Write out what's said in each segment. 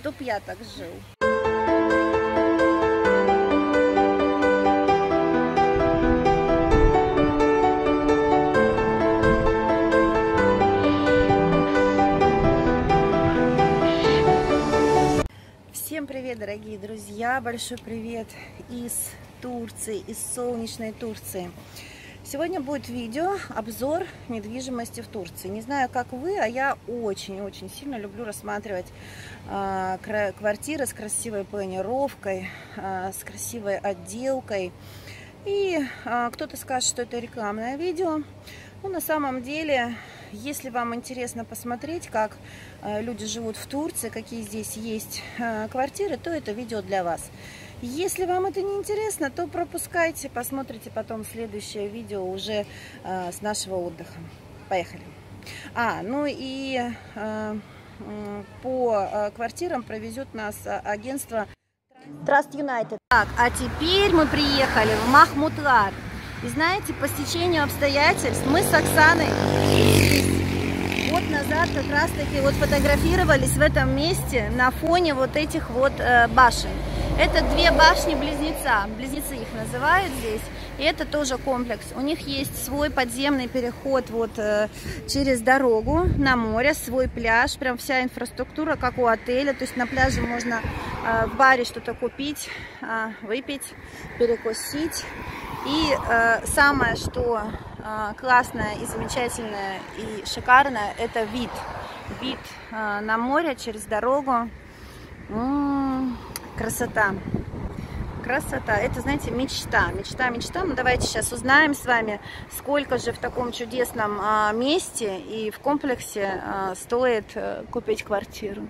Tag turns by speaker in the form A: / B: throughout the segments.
A: Чтоб я так жил. Всем привет, дорогие друзья! Большой привет из Турции, из солнечной Турции. Сегодня будет видео, обзор недвижимости в Турции. Не знаю, как вы, а я очень-очень сильно люблю рассматривать э, квартиры с красивой планировкой, э, с красивой отделкой. И э, кто-то скажет, что это рекламное видео. Но на самом деле, если вам интересно посмотреть, как люди живут в Турции, какие здесь есть квартиры, то это видео для вас. Если вам это не интересно, то пропускайте, посмотрите потом следующее видео уже э, с нашего отдыха. Поехали. А, ну и э, по э, квартирам провезет нас э, агентство Trust United. Так, а теперь мы приехали в Махмутлар. И знаете, по стечению обстоятельств мы с Оксаной год назад как раз таки вот фотографировались в этом месте на фоне вот этих вот э, башен. Это две башни-близнеца, близнецы их называют здесь. И это тоже комплекс. У них есть свой подземный переход вот э, через дорогу на море, свой пляж, прям вся инфраструктура, как у отеля. То есть на пляже можно э, в баре что-то купить, выпить, перекусить. И самое, что классное и замечательное и шикарное, это вид. Вид э, на море через дорогу. М -м -м. Красота. Красота. Это, знаете, мечта. Мечта, мечта. Ну, давайте сейчас узнаем с вами, сколько же в таком чудесном а, месте и в комплексе а, стоит а, купить квартиру.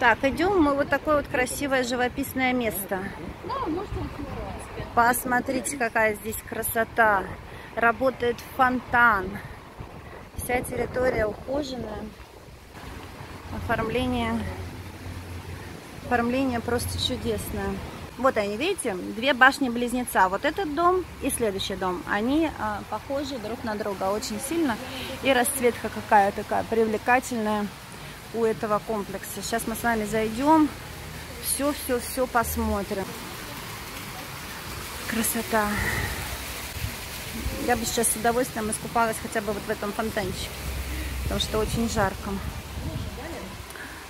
A: Так, идем мы вот такое вот красивое живописное место. Посмотрите, какая здесь красота. Работает фонтан. Вся территория ухоженная. Оформление оформление просто чудесное. Вот они, видите, две башни-близнеца. Вот этот дом и следующий дом. Они а, похожи друг на друга очень сильно. И расцветка какая такая привлекательная у этого комплекса. Сейчас мы с вами зайдем, все-все-все посмотрим. Красота. Я бы сейчас с удовольствием искупалась хотя бы вот в этом фонтанчике, потому что очень жарко.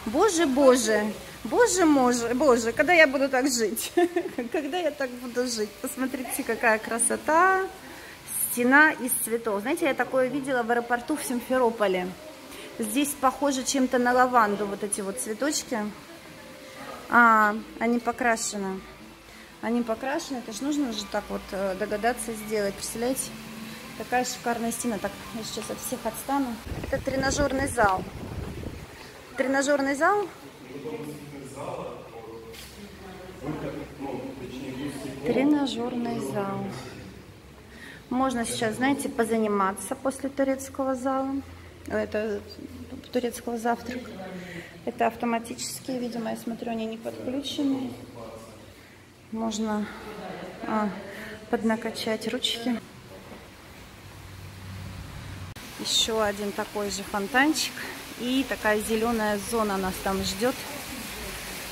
A: Боже, боже, Боже мой, боже, когда я буду так жить? когда я так буду жить? Посмотрите, какая красота. Стена из цветов. Знаете, я такое видела в аэропорту в Симферополе. Здесь похоже чем-то на лаванду, вот эти вот цветочки. А, они покрашены. Они покрашены, это же нужно же так вот э, догадаться сделать. Представляете? Такая шикарная стена. Так, я сейчас от всех отстану. Это тренажерный зал. Тренажерный зал Тренажерный зал. Можно сейчас, знаете, позаниматься после турецкого зала. Это турецкого завтрака. Это автоматические, видимо, я смотрю, они не подключены. Можно а, поднакачать ручки. Еще один такой же фонтанчик. И такая зеленая зона нас там ждет.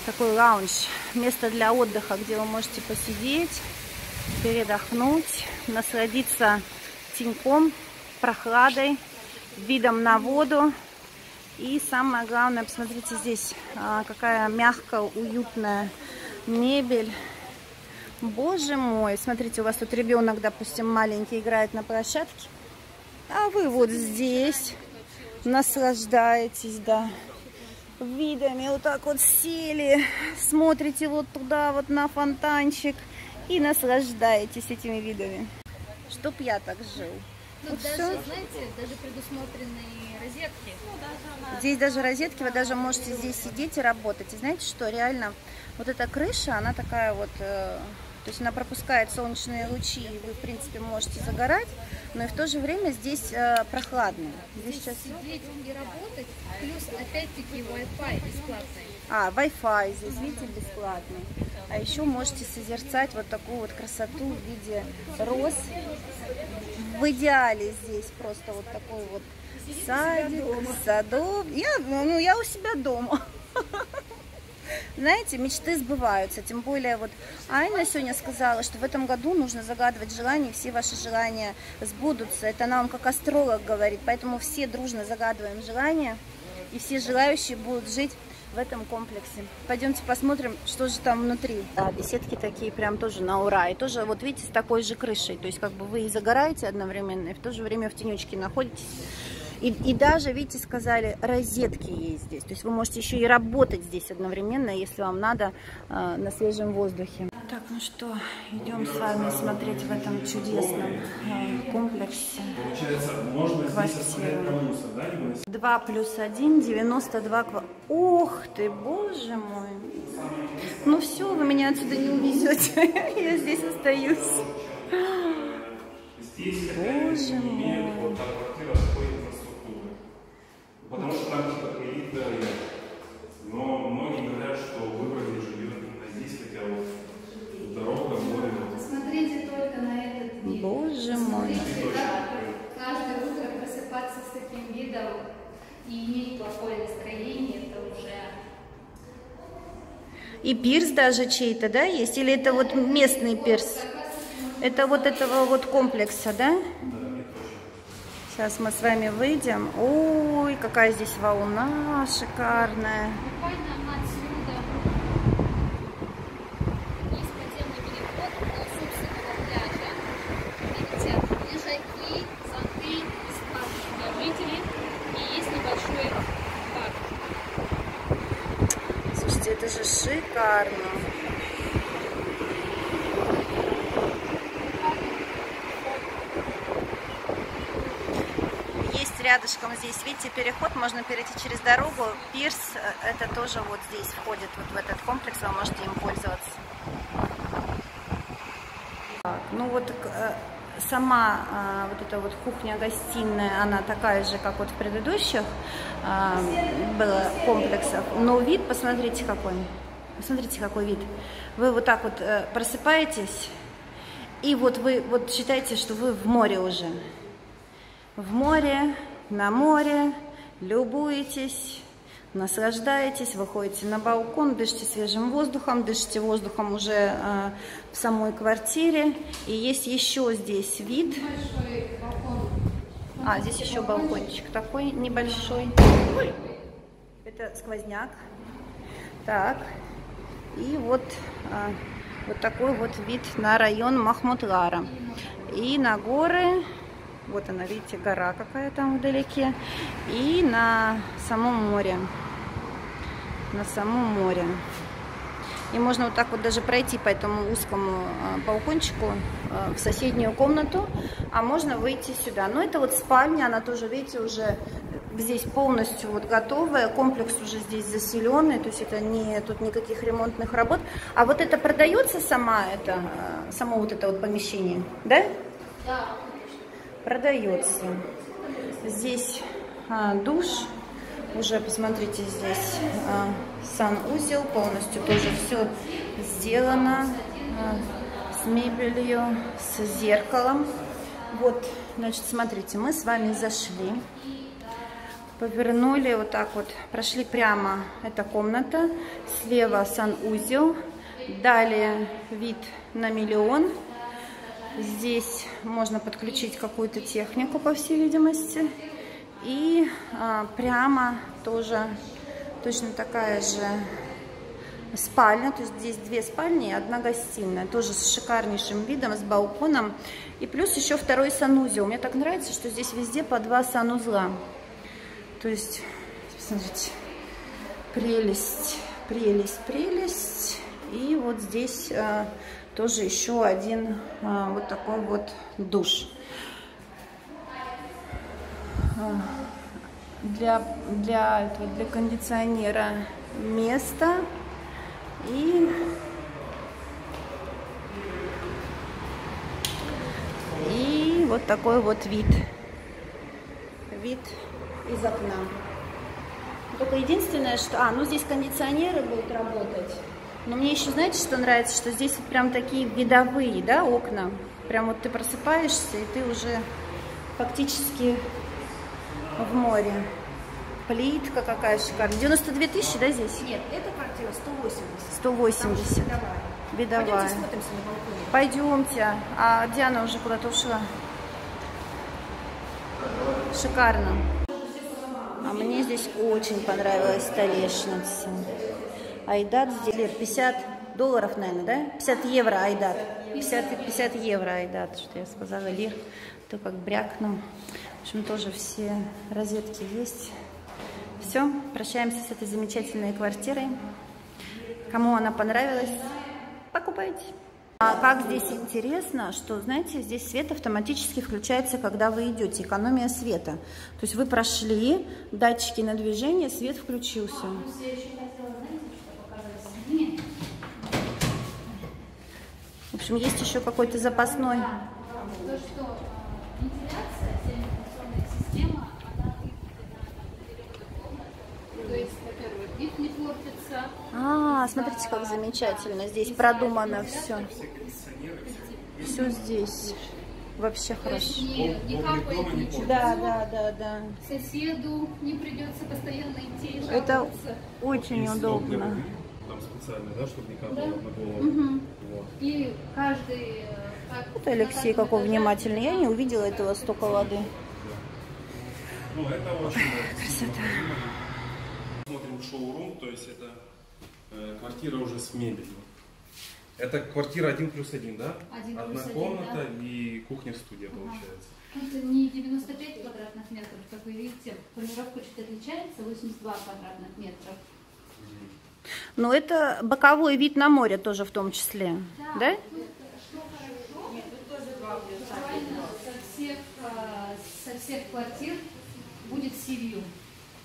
A: Такой лаунж. Место для отдыха, где вы можете посидеть, передохнуть, насладиться теньком, прохладой, видом на воду. И самое главное, посмотрите здесь, а, какая мягкая, уютная мебель. Боже мой, смотрите, у вас тут ребенок, допустим, маленький играет на площадке. А вы вот здесь наслаждаетесь, да, видами. Вот так вот сели, смотрите вот туда, вот на фонтанчик и наслаждаетесь этими видами. Чтоб я так жил.
B: Ну, вот даже, все. знаете, даже предусмотренные розетки.
A: Здесь даже розетки, вы даже можете здесь сидеть и работать. И знаете что, реально, вот эта крыша, она такая вот э, то есть она пропускает солнечные лучи, и вы, в принципе, можете загорать, но и в то же время здесь э, прохладно.
B: Здесь, здесь сейчас сидеть и работать, плюс опять-таки Wi-Fi бесплатный.
A: А, Wi-Fi здесь, видите, бесплатный. А еще можете созерцать вот такую вот красоту в виде роз. В идеале здесь просто вот такой вот садик, садок. Я, ну, я у себя дома. знаете, мечты сбываются. Тем более вот Айна сегодня сказала, что в этом году нужно загадывать желания, и все ваши желания сбудутся. Это она вам как астролог говорит. Поэтому все дружно загадываем желания, и все желающие будут жить в этом комплексе. Пойдемте посмотрим, что же там внутри. Да, беседки такие прям тоже на ура. И тоже, вот видите, с такой же крышей. То есть как бы вы и загораете одновременно, и в то же время в тенечке находитесь. И, и даже, видите, сказали, розетки есть здесь. То есть вы можете еще и работать здесь одновременно, если вам надо э, на свежем воздухе. Так, ну что, идем с вами смотреть в этом чудесном э, комплексе.
C: Получается, можно здесь оставлять на мусор, да? не
A: 2 плюс 1, 92 квадрат. Ух ты, боже мой. Ну все, вы меня отсюда не увезете. Я здесь остаюсь. Боже мой.
C: Потому что там типа элитный район. Но многие говорят, что выбрали жилье именно здесь, хотя вот дорога, море.
B: Посмотрите только на этот вид.
A: Боже мой.
B: Посмотрите, как каждое утро просыпаться с таким видом и иметь плохое настроение, это уже...
A: И пирс даже чей-то, да, есть? Или это вот местный пирс? Это вот этого вот комплекса, да? Сейчас мы с вами выйдем. Ой, какая здесь волна шикарная.
B: Буквально отсюда есть подземный переход до собственного пляжа. Видите, лежаки, зонты, бесплатные для жителей. И есть небольшой парк.
A: Слушайте, это же шикарно. Есть рядышком здесь, видите, переход, можно перейти через дорогу. Пирс, э, это тоже вот здесь входит, вот в этот комплекс, вы можете им пользоваться. Так, ну вот э, сама а, вот эта вот кухня-гостиная, она такая же, как вот в предыдущих было комплексов. Но вид, посмотрите какой. Посмотрите, какой вид. Вы вот так вот э, просыпаетесь, и вот вы вот считаете, что вы в море уже. В море, на море, любуетесь, наслаждаетесь, выходите на балкон, дышите свежим воздухом, дышите воздухом уже э, в самой квартире. И есть еще здесь вид. А, здесь еще балкончик такой небольшой. Ой, это сквозняк. Так, и вот, а, вот такой вот вид на район Махмутлара. И на горы, вот она, видите, гора какая там вдалеке. И на само море. На само море. И можно вот так вот даже пройти по этому узкому а, балкончику а, в соседнюю комнату, а можно выйти сюда. Но это вот спальня, она тоже, видите, уже здесь полностью вот готовая, комплекс уже здесь заселенный, то есть это не тут никаких ремонтных работ. А вот это продается сама это, а, само вот это вот помещение, да?
B: Да,
A: Продается. Здесь а, душ, уже посмотрите здесь а, санузел, полностью тоже все сделано а, с мебелью, с зеркалом. Вот, значит, смотрите, мы с вами зашли, повернули вот так вот, прошли прямо, это комната, слева санузел, далее вид на миллион. Здесь можно подключить какую-то технику, по всей видимости. И а, прямо тоже точно такая же спальня. То есть здесь две спальни и одна гостиная. Тоже с шикарнейшим видом, с балконом. И плюс еще второй санузел. Мне так нравится, что здесь везде по два санузла. То есть, смотрите, прелесть, прелесть, прелесть. И вот здесь а, тоже еще один а, вот такой вот душ. А, Для, для, этого, для кондиционера место. И и вот такой вот вид. Вид из окна. Только единственное что а ну здесь кондиционеры будут работать но мне еще, знаете, что нравится? Что здесь вот прям такие видовые, да, окна. Прям вот ты просыпаешься, и ты уже фактически в море. Плитка какая шикарная. 92 тысячи, да, здесь?
D: Нет, эта квартира 180.
A: 180.
D: Видовая. Пойдемте смотримся на балконе.
A: Пойдемте. А Диана уже куда-то ушла. Шикарно. А мне здесь очень понравилась столешница. Айдат здесь 50 долларов, наверное, да? 50 евро Айдат. 50, 50 евро Айдат, что я сказала. Лир, то как брякнул. В общем, тоже все розетки есть. Все, прощаемся с этой замечательной квартирой. Кому она понравилась, покупайте. А как здесь интересно, что, знаете, здесь свет автоматически включается, когда вы идете, экономия света. То есть вы прошли, датчики на движение, свет включился.
B: Я еще хотела, знаете, что показать? Нет.
A: В общем, есть еще какой-то запасной.
B: То, что э, вентиляция, вся вентиляционная система, она выполнена определенным образом. То есть, во-первых, вид не портится.
A: А, смотрите, как замечательно. Здесь продумано все. Все здесь. Вообще хорошо.
B: не, не капает ничего.
A: Да, да, да, да.
B: Соседу не придется постоянно идти
A: Это очень удобно.
C: Специально, да, чтобы не капало
B: Да.
C: на голову. Вот.
B: И каждый... э, как-
A: Это Алексей какой внимательный. Я не увидела этого столько воды.
C: Ну, это очень Красота. Смотрим шоурум, то есть это э, квартира уже с мебелью. Это квартира 1 плюс 1, да?
B: Один
C: Одна
B: плюс
C: комната и кухня-студия получается.
B: Это не 95 квадратных метров, как вы видите, планировка чуть отличается, 82 квадратных метров.
A: Но это боковой вид на море тоже в том числе. Да?
B: Со всех, э, со всех квартир будет сивью.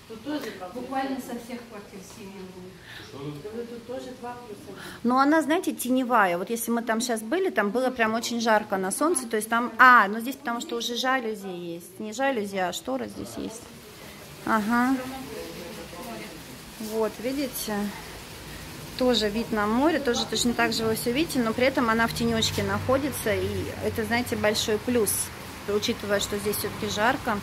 D: Тут тоже.
B: Буквально со всех квартир сивью будет.
D: Тут тоже два один.
A: Но она, знаете, теневая. Вот если мы там сейчас были, там было прям очень жарко на солнце. То есть там... А, ну здесь потому что уже жалюзи есть. Не жалюзи, а штора здесь есть. Ага. Вот, видите? Тоже вид на море, тоже точно так же вы все видите, но при этом она в тенечке находится. И это, знаете, большой плюс, учитывая, что здесь все-таки жарко.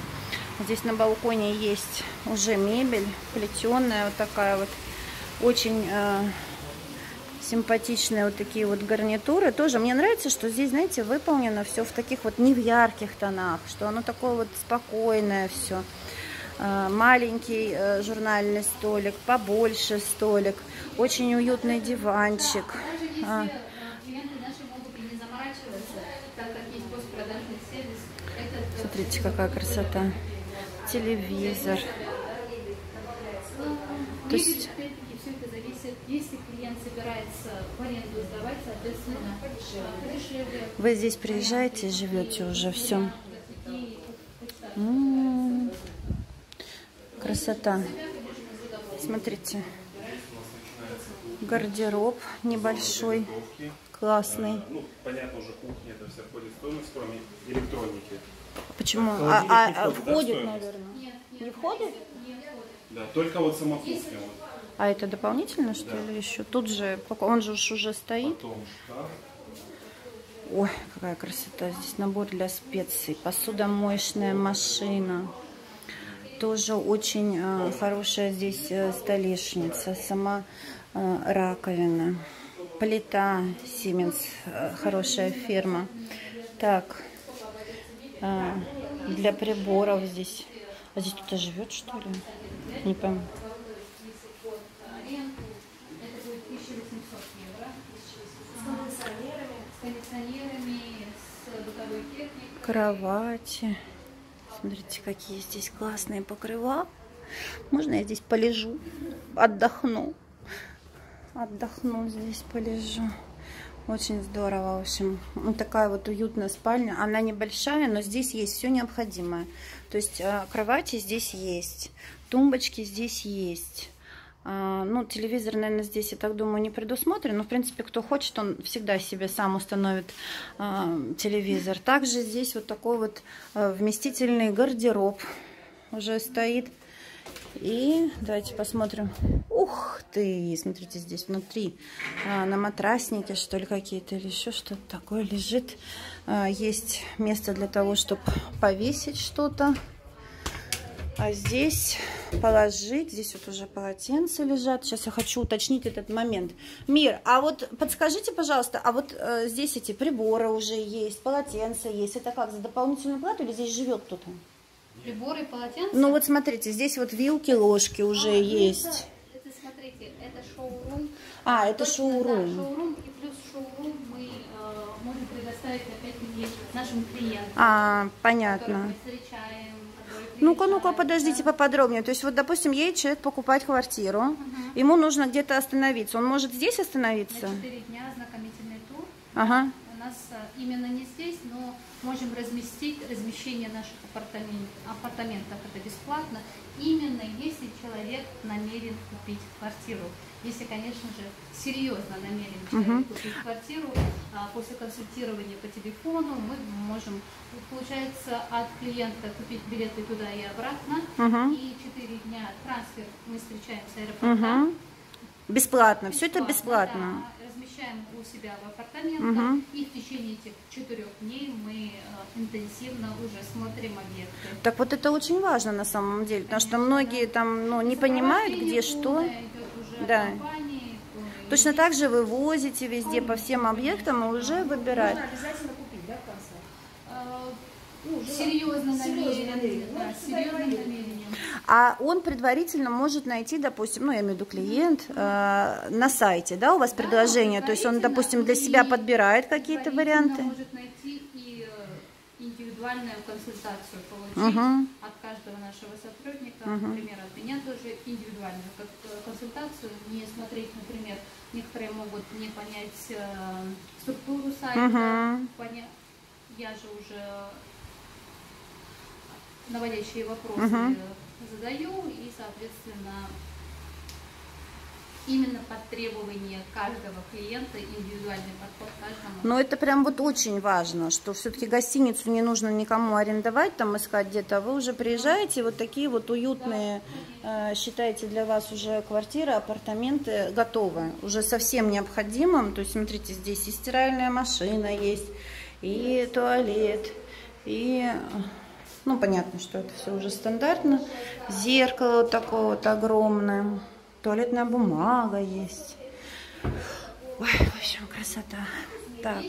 A: Здесь на балконе есть уже мебель, плетеная вот такая вот. Очень э, симпатичные вот такие вот гарнитуры. Тоже мне нравится, что здесь, знаете, выполнено все в таких вот не в ярких тонах, что оно такое вот спокойное все. Маленький э, журнальный столик, побольше столик, очень уютный диванчик.
B: Даже если
A: А.
B: э, клиенты наши могут и не заморачиваться, так как есть постпродажный сервис, этот э,
A: Смотрите, какая красота. Телевизор.
B: Ну,
A: То
B: мебель,
A: есть-
B: дешевле.
A: Вы здесь приезжаете и живете уже все.
B: И
A: Красота. Смотрите. Гардероб небольшой, классный.
C: Ну, понятно, уже кухня, это все входит в стоимость, кроме электроники.
A: Почему? А, а-
C: не
A: а
C: входит, да,
A: наверное.
B: нет, нет,
A: Не входит?
C: Да, только вот сама кухня. Вот.
A: А это дополнительно, что ли, еще? Тут же, он же уж уже стоит.
C: Потом шкаф.
A: Ой, какая красота. Здесь набор для специй. Посудомоечная машина. Тоже очень э, хорошая здесь э, столешница. Сама э, раковина. Плита Siemens. хорошая фирма. Так. для приборов здесь. А здесь кто-то живет, что ли? Не пойму.
B: аренду, это будет 1800 евро. С кондиционерами, с бытовой техникой.
A: Кровати. Смотрите, какие здесь классные покрывала. Можно я здесь полежу, отдохну? Отдохну здесь, полежу. Очень здорово, в общем. Вот такая вот уютная спальня. Она небольшая, но здесь есть все необходимое. То есть э, кровати здесь есть, тумбочки здесь есть. А, Ну, телевизор, наверное, здесь, я так думаю, не предусмотрен. Но, в принципе, кто хочет, он всегда себе сам установит а, телевизор. Также здесь вот такой вот а, вместительный гардероб уже стоит. И давайте посмотрим. Ух ты! Смотрите, здесь внутри а, на матраснике, что ли, какие-то или еще что-то такое лежит. А, есть место для того, чтобы повесить что-то. А здесь положить. Здесь вот уже полотенца лежат. Сейчас я хочу уточнить этот момент. Мир, а вот подскажите, пожалуйста, а вот э, здесь эти приборы уже есть, полотенца есть. Это как, за дополнительную плату или здесь живет кто-то?
B: Приборы, полотенца.
A: Ну вот смотрите, здесь вот вилки, ложки уже
B: А, ну
A: есть.
B: Это, это, смотрите, это шоурум.
A: А, это
B: Точно,
A: шоурум.
B: Да, шоурум и плюс шоурум мы э, можем предоставить опять-таки нашим клиентам,
A: А,
B: которых
A: понятно.
B: мы встречаем.
A: Ну-ка, ну-ка, подождите поподробнее. То есть вот, допустим, едет человек покупать квартиру, ему нужно где-то остановиться. Он может здесь остановиться?
B: На 4 дня ознакомительный тур.
A: Ага.
B: У нас э, именно не здесь, но можем разместить размещение наших апартамент, апартаментов. Это бесплатно. Именно если человек намерен купить квартиру. Если, конечно же, серьезно намерен человек купить квартиру, а, после консультирования по телефону мы можем, получается, от клиента купить билеты туда и обратно.
A: Мгм.
B: И 4 дня трансфер мы встречаем с аэропорта.
A: Угу. Бесплатно, все это бесплатно.
B: да. Размещаем у себя в апартаментах,
A: Мгм.
B: и в течение этих четырех дней мы э, интенсивно уже смотрим объекты.
A: Так вот это очень важно на самом деле, потому что многие там ну, не понимают, где что. Да.
B: компании, э,
A: Точно
B: и-
A: так же вы возите везде по всем объектам и уже выбираете.
D: Нужно обязательно купить, да, в конце? Ну,
B: серьезно намерен, да.
A: А он предварительно может найти, допустим, ну я имею в виду клиент, э, на сайте, да, у вас предложение. То есть он, допустим, для себя подбирает какие-то варианты.
B: может найти и э, индивидуальную консультацию получить
A: Мгм.
B: от каждого нашего сотрудника, например, от меня тоже индивидуальную э, консультацию, не смотреть, например, некоторые могут не понять э, структуру сайта,
A: Мгм.
B: поня- я же уже наводящие вопросы
A: Мгм.
B: задаю, и, соответственно, именно под требования каждого клиента, индивидуальный подход каждому.
A: Но это прям вот очень важно, что все-таки гостиницу не нужно никому арендовать, там искать где-то. а Вы уже приезжаете, вот такие вот уютные, э, считаете для вас уже квартиры, апартаменты готовы, уже совсем необходимым. То есть смотрите, здесь и стиральная машина есть, и туалет, и ну понятно, что это все уже стандартно. Зеркало вот такое вот огромное, туалетная бумага есть. Ой, в общем, красота. Так.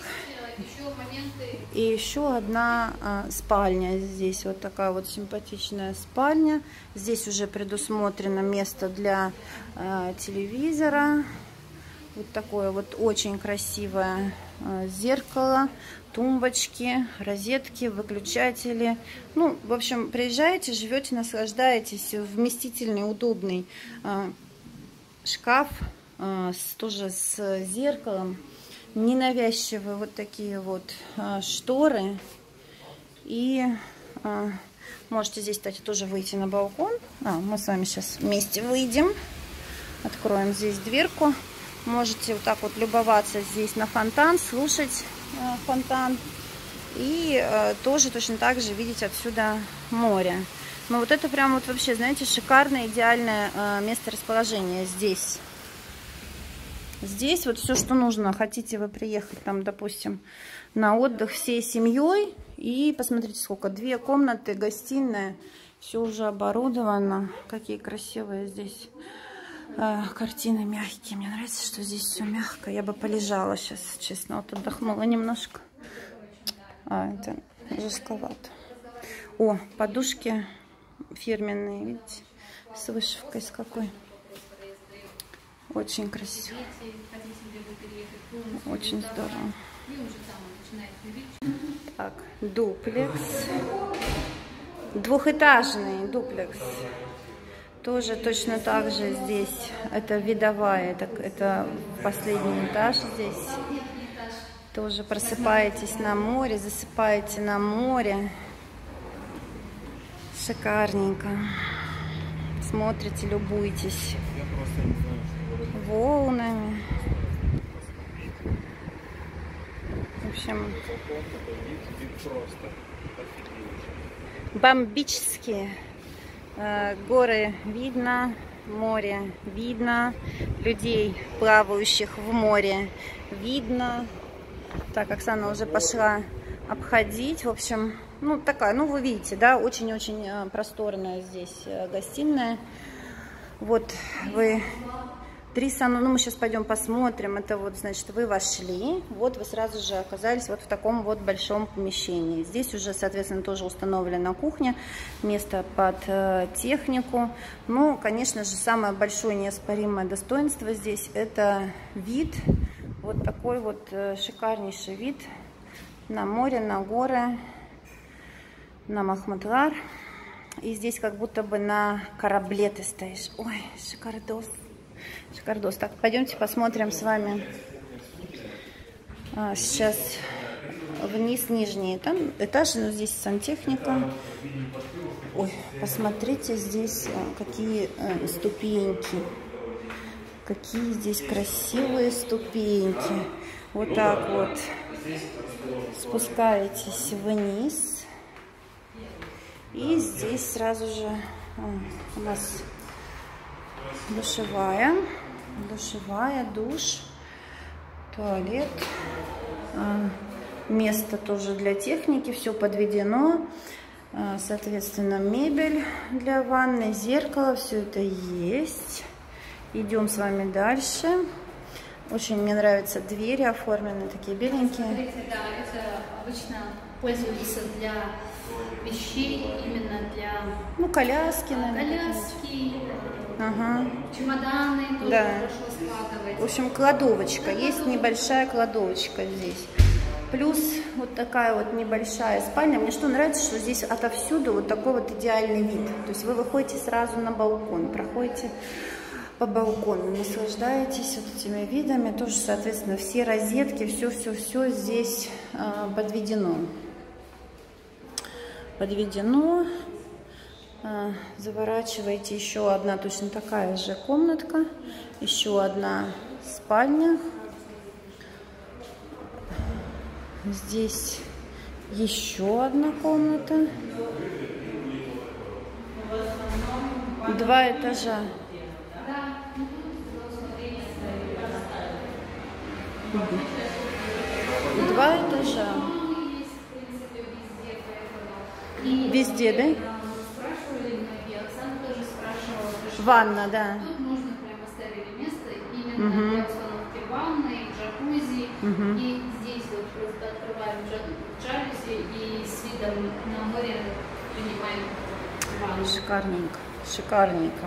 A: И еще одна а, спальня здесь, вот такая вот симпатичная спальня. Здесь уже предусмотрено место для а, телевизора. Вот такое вот очень красивое а, зеркало, тумбочки, розетки, выключатели. Ну, в общем, приезжаете, живете, наслаждаетесь. Вместительный, удобный а, шкаф, с, тоже с зеркалом ненавязчивые вот такие вот шторы. И можете здесь, кстати, тоже выйти на балкон. А, мы с вами сейчас вместе выйдем. Откроем здесь дверку. Можете вот так вот любоваться здесь на фонтан, слушать а, фонтан. И а, тоже точно так же видеть отсюда море. Но вот это прям вот вообще, знаете, шикарное, идеальное а, место расположения здесь. Здесь вот все, что нужно. Хотите вы приехать там, допустим, на отдых всей семьей. И посмотрите, сколько. Две комнаты, гостиная. Все уже оборудовано. Какие красивые здесь э, картины мягкие. Мне нравится, что здесь все мягко. Я бы полежала сейчас, честно. Вот отдохнула немножко. А, это жестковато. О, подушки фирменные, видите? С вышивкой с какой. Очень красиво. Очень здорово. Так, дуплекс. Двухэтажный дуплекс. Тоже точно так же здесь. Это видовая, это, это последний этаж здесь. Тоже просыпаетесь на море, засыпаете на море. Шикарненько. Смотрите,
C: говорить.
A: волнами. В общем, бомбические. Э, Горы видно, море видно, людей, плавающих в море видно. Так, Оксана уже пошла обходить. В общем, Ну, такая, ну, вы видите, да, очень-очень э, просторная здесь э, гостиная. Вот вы три сана, ну, мы сейчас пойдем посмотрим. Это вот, значит, вы вошли, вот вы сразу же оказались вот в таком вот большом помещении. Здесь уже, соответственно, тоже установлена кухня, место под э, технику. Ну, конечно же, самое большое неоспоримое достоинство здесь это вид, вот такой вот э, шикарнейший вид на море, на горы, на Махматлар. И здесь как будто бы на корабле ты стоишь. Ой, шикардос. Шикардос. Так, пойдемте посмотрим с вами а, сейчас вниз нижний там этаж, но здесь сантехника. Ой, посмотрите здесь а, какие а, ступеньки. Какие здесь красивые ступеньки. Вот так вот спускаетесь вниз. И здесь сразу же у нас душевая, душевая, душ, туалет, а, место тоже для техники, все подведено, а, соответственно, мебель для ванны, зеркало, все это есть. Идем с вами дальше. Очень мне нравятся двери оформлены, такие беленькие.
B: Смотрите, да, это обычно пользуются для вещей именно для
A: ну, коляски, наверное.
B: Коляски,
A: ага.
B: чемоданы тоже
A: да.
B: хорошо складывать.
A: В общем, кладовочка. Есть небольшая кладовочка здесь. Плюс вот такая вот небольшая спальня. Мне что нравится, что здесь отовсюду вот такой вот идеальный вид. То есть вы выходите сразу на балкон, проходите по балкону, наслаждаетесь вот этими видами. Тоже, соответственно, все розетки, все-все-все здесь э, подведено подведено. А, заворачиваете еще одна точно такая же комнатка, еще одна спальня. Здесь еще одна комната. Два этажа. Два этажа. Везде, да?
B: спрашивали многие, Оксана тоже спрашивала, что
A: Ванна, да.
B: тут нужно прям оставили место именно
A: Мгм.
B: для установки ванны, джакузи.
A: Мгм.
B: И здесь вот просто открываем джа- джакузи и с видом на море принимаем ванну.
A: Шикарненько, шикарненько.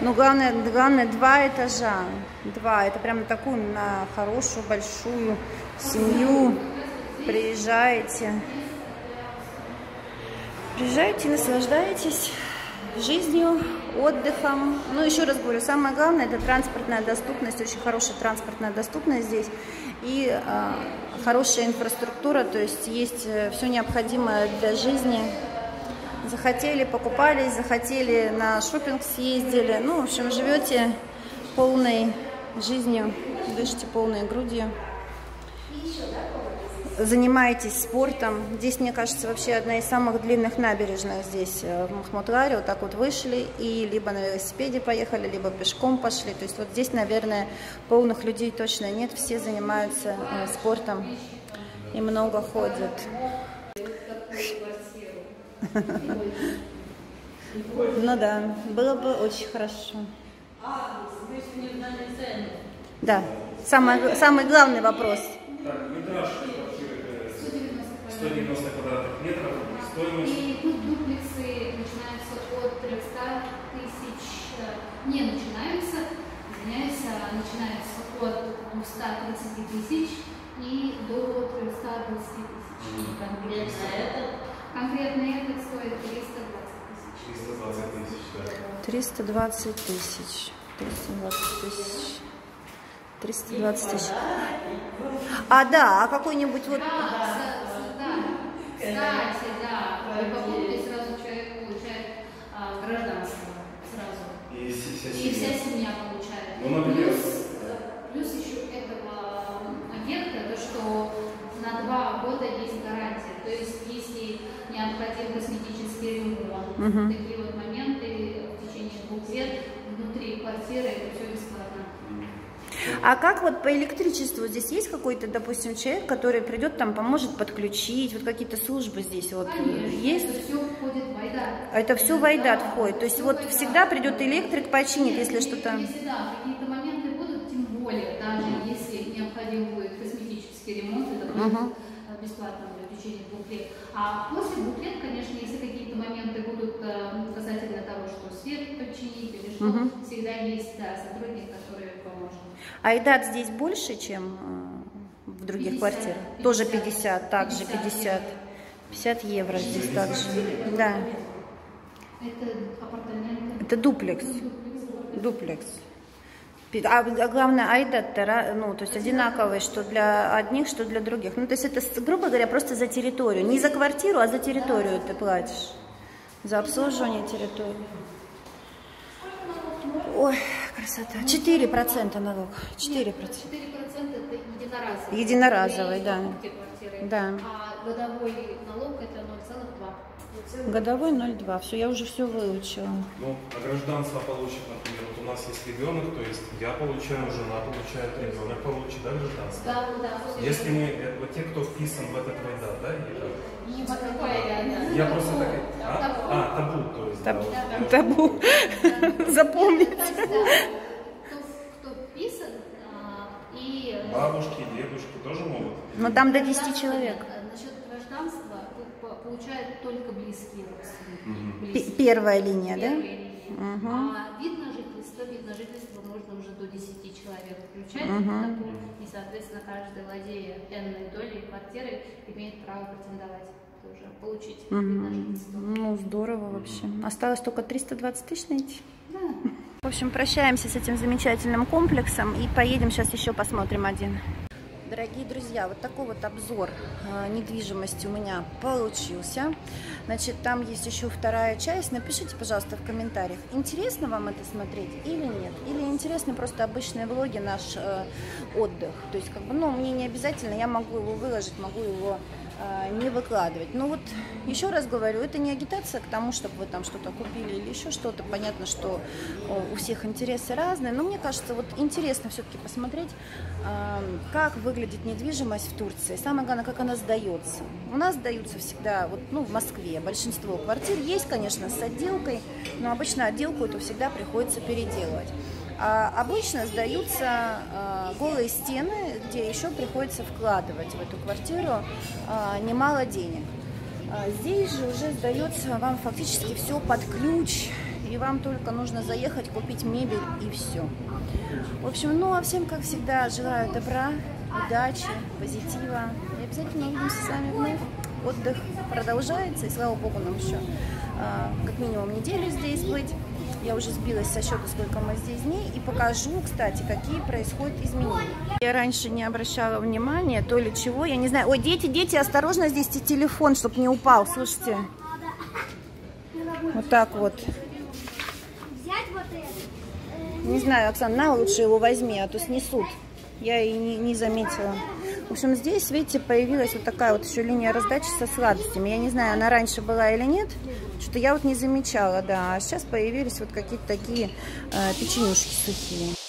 A: Ну, главное, главное, два этажа. Два. Это прям на такую, на хорошую, большую семью. Приезжаете. Приезжаете, наслаждаетесь жизнью, отдыхом. Ну, еще раз говорю, самое главное, это транспортная доступность, очень хорошая транспортная доступность здесь. И а, хорошая инфраструктура, то есть есть все необходимое для жизни. Захотели, покупались, захотели, на шопинг съездили. Ну, в общем, живете полной жизнью, дышите полной грудью. Занимаетесь спортом. Здесь, мне кажется, вообще одна из самых длинных набережных здесь, э, в Махмутларе. Вот так вот вышли и либо на велосипеде поехали, либо пешком пошли. То есть вот здесь, наверное, полных людей точно нет. Все занимаются э, спортом и много ходят. Ну да, было бы очень хорошо. Да, самый, самый главный вопрос.
C: Так, 190 квадратных метров, стоимость
B: И тут дуплексы начинаются от 300 тысяч, э, не начинаются, извиняюсь, а начинаются от 230 тысяч и до 320 тысяч. Конкретно этот? Конкретно этот стоит 320 тысяч.
C: 320 тысяч, да.
A: 320 тысяч. 320 тысяч. 320 тысяч. А, да, а какой-нибудь вот...
B: Да. Кстати, да, при покупке сразу человек получает а, гражданство сразу.
C: И вся
B: И вся
C: семья.
B: семья получает.
C: Ну, например,
B: плюс, плюс еще этого объекта, то что на два года есть гарантия. То есть если необходим косметический ремонт,
A: Мгм.
B: такие вот моменты в течение двух лет внутри квартиры это все бесплатно.
A: А как вот по электричеству здесь есть какой-то, допустим, человек, который придет там, поможет подключить, вот какие-то службы здесь вот
B: Конечно,
A: есть?
B: это все входит в Айдар.
A: А это все в Айдат входит, то есть вот всегда придет электрик, починит, если что-то...
B: Если да, какие-то моменты будут, тем более, даже если необходим будет косметический ремонт, это будет э, бесплатно в течение двух лет. А после двух лет, конечно, если какие-то моменты будут э, касательно того, что свет починить или что,
A: Мгм.
B: всегда есть да, сотрудник.
A: Айдат здесь больше, чем э, в других
B: 50,
A: квартирах?
B: 50,
A: Тоже 50, также
B: 50
A: 50. 50 евро здесь также. Да,
B: Это апартаменты.
A: это дуплекс. Дуплекс. А, а главное, айдат, ну, то есть одинаковый, что для одних, что для других. Ну, то есть это, грубо говоря, просто за территорию. Не за квартиру, а за территорию ты платишь. За обслуживание территории. Ой, красота. 4% налог. 4%.
B: 4% это единоразовый.
A: Единоразовый, да. Да.
B: А годовой налог это 0,2.
A: Годовой 0,2. Все, я уже все выучила.
C: Ну, а гражданство получит, например, вот у нас есть ребенок, то есть я получаю, жена получает, ребенок получит, да, гражданство?
B: Да, да.
C: Если мы, вот те, кто вписан в этот вайдат, да, или
B: да.
C: Я просто так... А,
B: Табу.
C: а табу, то есть. да,
A: Табу.
C: вот
A: Табу. Запомнить.
B: Да, кто, вписан, а, и... э,
C: Бабушки, дедушки тоже могут?
A: Ну там до 10
B: гражданство,
A: человек.
B: э, Насчет гражданства получают только близкие родственники.
A: Первая линия, да? Мгм.
B: А вид на жительство, вид на жительство можно уже до 10 человек включать
A: Мгм.
B: в и, соответственно, каждый владея энной долей квартиры имеет право претендовать тоже, получить вид на жительство.
A: Ну, здорово вообще. Осталось только 320 тысяч найти.
B: Да.
A: В общем, прощаемся с этим замечательным комплексом и поедем сейчас еще посмотрим один. Дорогие друзья, вот такой вот обзор э, недвижимости у меня получился. Значит, там есть еще вторая часть. Напишите, пожалуйста, в комментариях, интересно вам это смотреть или нет. Или интересны просто обычные влоги, наш э, отдых. То есть, как бы, ну, мне не обязательно, я могу его выложить, могу его не выкладывать. Но вот еще раз говорю, это не агитация к тому, чтобы вы там что-то купили или еще что-то. Понятно, что у всех интересы разные, но мне кажется, вот интересно все-таки посмотреть, э, как выглядит недвижимость в Турции. Самое главное, как она сдается. У нас сдаются всегда, вот, ну, в Москве большинство квартир есть, конечно, с отделкой, но обычно отделку эту всегда приходится переделывать. А обычно сдаются э, голые стены, где еще приходится вкладывать в эту квартиру э, немало денег. А Здесь же уже сдается вам фактически все под ключ, и вам только нужно заехать, купить мебель и все. В общем, ну а всем, как всегда, желаю добра, удачи, позитива. И обязательно увидимся с вами вновь. Отдых продолжается, и слава богу, нам еще а, как минимум неделю здесь быть. Я уже сбилась со счета, сколько мы здесь дней, и покажу, кстати, какие происходят изменения. Я раньше не обращала внимания, то ли чего, я не знаю. Ой, дети, дети, осторожно, здесь телефон, чтобы не упал, слушайте. Вот так вот. Не знаю, Оксана, на лучше его возьми, а то снесут. Я и не, не заметила. В общем, здесь, видите, появилась вот такая вот еще линия раздачи со сладостями. Я не знаю, она раньше была или нет. Что-то я вот не замечала, да. А сейчас появились вот какие-то такие э, печенюшки сухие.